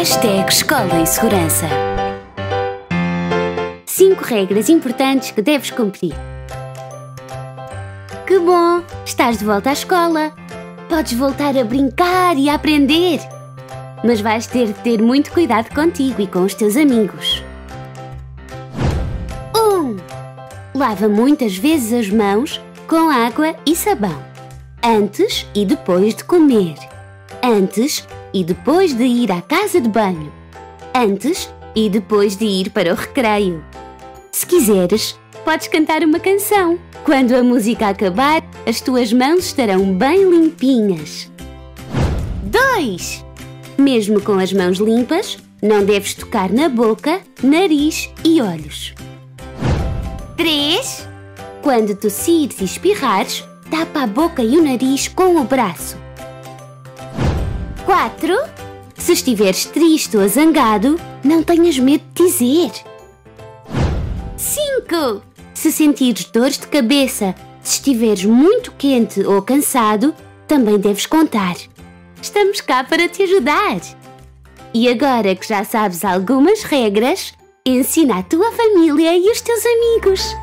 Hashtag Escola e Segurança. 5 regras importantes que deves cumprir. Que bom! Estás de volta à escola. Podes voltar a brincar e a aprender. Mas vais ter de ter muito cuidado contigo e com os teus amigos. 1. Um, lava muitas vezes as mãos com água e sabão. Antes e depois de comer. Antes e depois de ir à casa de banho. Antes e depois de ir para o recreio. Se quiseres, podes cantar uma canção. Quando a música acabar, as tuas mãos estarão bem limpinhas. 2. Mesmo com as mãos limpas, não deves tocar na boca, nariz e olhos. 3. Quando tossires e espirrares, tapa a boca e o nariz com o braço. 4. Se estiveres triste ou zangado, não tenhas medo de dizer. 5. Se sentires dores de cabeça, se estiveres muito quente ou cansado, também deves contar. Estamos cá para te ajudar. E agora que já sabes algumas regras, ensina a tua família e os teus amigos.